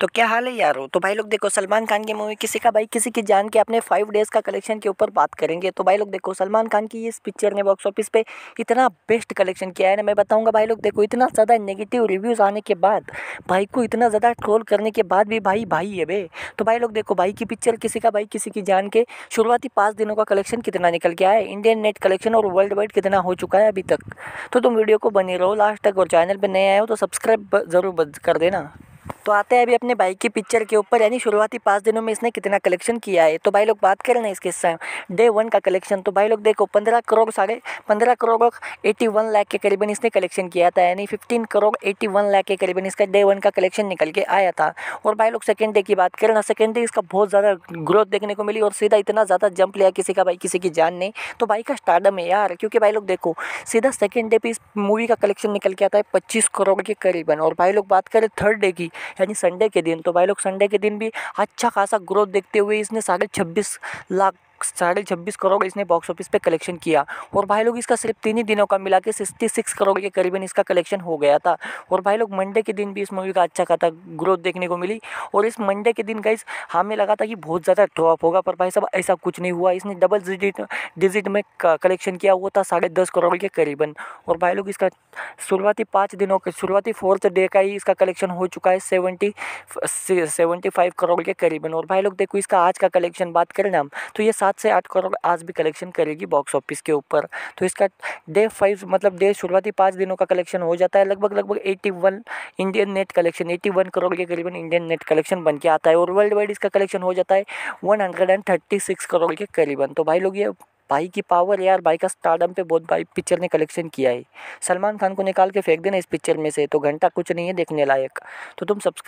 तो क्या हाल है यारो? तो भाई लोग देखो, सलमान खान की मूवी किसी का भाई किसी की जान के अपने फाइव डेज़ का कलेक्शन के ऊपर बात करेंगे। तो भाई लोग देखो, सलमान खान की इस पिक्चर ने बॉक्स ऑफ़िस पे इतना बेस्ट कलेक्शन किया है ना, मैं बताऊँगा भाई लोग देखो, इतना ज़्यादा नेगेटिव रिव्यूज़ आने के बाद, भाई को इतना ज़्यादा ट्रोल करने के बाद भी भाई भाई है बे। तो भाई लोग देखो, भाई की पिक्चर किसी का भाई किसी की जान के शुरुआती पाँच दिनों का कलेक्शन कितना निकल आया है? इंडियन नेट कलेक्शन और वर्ल्ड वाइड कितना हो चुका है अभी तक? तो तुम वीडियो को बने रहो लास्ट तक और चैनल पर नए आए हो तो सब्सक्राइब ज़रूर कर देना। तो आते हैं अभी अपने बाइक की पिक्चर के ऊपर, यानी शुरुआती पाँच दिनों में इसने कितना कलेक्शन किया है। तो भाई लोग बात करें ना इसके डे वन का कलेक्शन तो भाई लोग देखो, पंद्रह करोड़ साढ़े पंद्रह करोड़ एट्टी वन लाख के करीबन इसने कलेक्शन किया था, यानी fifteen crore eighty one lakh के करीबन इसका डे वन का कलेक्शन निकल के आया था। और भाई लोग सेकेंड डे की बात करें ना सेकेंड डे इसका बहुत ज़्यादा ग्रोथ देखने को मिली और सीधा इतना ज़्यादा जंप लिया किसी का भाई, किसी की जान नहीं तो भाई का स्टार्डम है यार, क्योंकि भाई लोग देखो, सीधा सेकेंड डे पर इस मूवी का कलेक्शन निकल के आता है पच्चीस करोड़ के करीबन। और भाई लोग बात करें थर्ड डे की यानी संडे के दिन। तो भाई लोग, संडे के दिन भी अच्छा खासा ग्रोथ देखते हुए इसने साढ़े छब्बीस लाख साढ़े छब्बीस करोड़ इसने बॉक्स ऑफ़िस पे कलेक्शन किया। और भाई लोग इसका सिर्फ़ तीन ही दिनों का मिला के सिक्सटी सिक्स करोड़ के करीबन इसका कलेक्शन हो गया था। और भाई लोग मंडे के दिन भी इस मूवी का अच्छा खासा ग्रोथ देखने को मिली। और इस मंडे के दिन गाइस हमें लगा था कि बहुत ज़्यादा ड्रॉप होगा, पर भाई साहब ऐसा कुछ नहीं हुआ। इसने डबल डिजिट डिजिट में कलेक्शन किया, वो था साढ़े दस करोड़ के करीबन। और भाई लोग इसका शुरुआती पाँच दिनों के, शुरुआती फोर्थ डे का ही इसका कलेक्शन हो चुका है सेवेंटी सेवेंटी फाइव करोड़ के करीबन। और भाई लोग देखो, इसका आज का कलेक्शन बात करें ना तो ये सात से आठ करोड़ आज भी कलेक्शन करेगी बॉक्स ऑफ़िस के ऊपर। तो इसका डे फाइव मतलब डे शुरुआती पाँच दिनों का कलेक्शन हो जाता है। लगभग लगभग eighty one Indian net collection eighty one crore के करीबन इंडियन नेट कलेक्शन बन के आता है और वर्ल्ड वाइड इसका कलेक्शन हो जाता है one hundred and thirty six crore के करीबन। तो भाई लोग, ये भाई की पावर यार। भाई का स्टार्डम पे बहुत भाई पिक्चर ने कलेक्शन किया है। सलमान खान को निकाल के फेंक देना इस पिक्चर में से। तो घंटा कुछ नहीं है देखने लायक। तो तुम सब्सक्राइब